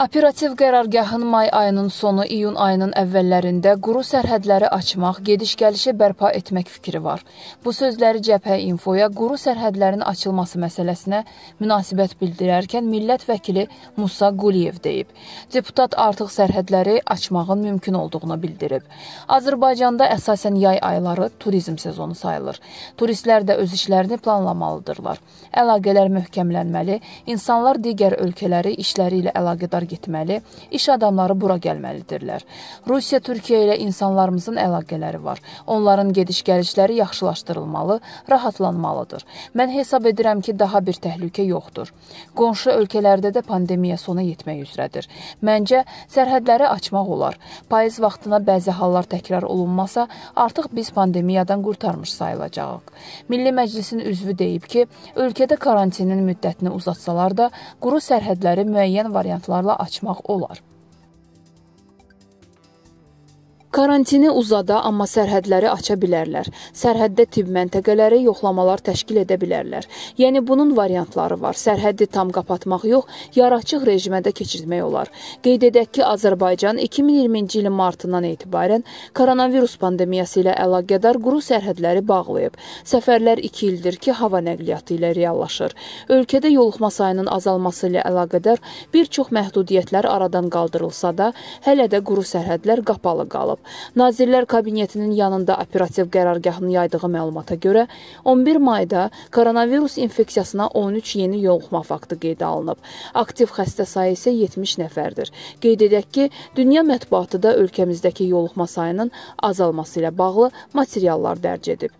Operativ qərargahın may ayının sonu, iyun ayının əvvəllərində quru sərhədləri açmaq, gediş-gəlişi bərpa etmək fikri var. Bu sözləri Cəbhə Infoya quru sərhədlərin açılması məsələsinə münasibət bildirərkən millət vəkili Musa Quliyev deyib. Deputat artıq sərhədləri açmağın mümkün olduğunu bildirib. Azərbaycanda əsasən yay ayları turizm sezonu sayılır. Turistlər də öz işlərini planlamalıdırlar. Əlaqələr möhkəmlənməli, insanlar digər ölkələri işləri ilə əlaqədar getməli, iş adamları bura gəlməlidirlər. Rusiya Türkiyə ilə insanlarımızın əlaqələri var. Onların gediş-gəlişləri yaxşılaşdırılmalı, rahatlanmalıdır. Mən hesab edirəm ki, daha bir təhlükə yoxdur. Qonşu ölkələrdə də pandemiya sona yetmək üzrədir. Məncə sərhədləri açmaq olar. Payız vaxtına bəzi hallar təkrar olunmasa, artıq biz pandemiyadan qurtarmış sayılacağıq. Milli Məclisin üzvü deyib ki, ölkədə karantinin müddətini uzatsalar da, quru sərhədləri müəyyən variantlarla açmaq olar. Karantini uzada, amma sərhədləri aça bilərlər. Sərhəddə tibb məntəqələri yoxlamalar təşkil edə bilərlər. Yəni bunun variantları var. Sərhəddi tam qapatmaq yox, yaraçıq rejimədə keçirmək olar. Qeyd edək ki, Azərbaycan 2020-ci ilin martından etibarən koronavirus pandemiyası ilə əlaqədar quru sərhədləri bağlayıb. Səfərlər 2 ildir ki, hava nəqliyyatı ilə reallaşır. Ölkədə yoluxma sayının azalması ilə əlaqədar bir çox məhdudiyyətlər aradan qaldırılsa da, hələ də quru sərhədlər qapalı qalıb. Nazirlər Kabinetinin yanında operativ qərargahının yaydığı məlumata görə 11 mayda koronavirus infeksiyasına 13 yeni yoluxma faktı qeydə alınıb. Aktiv xəstə sayı isə 70 nəfərdir. Qeyd edək ki, dünya mətbuatı da ölkəmizdəki yoluxma sayının azalması ilə bağlı materiallar dərc edib.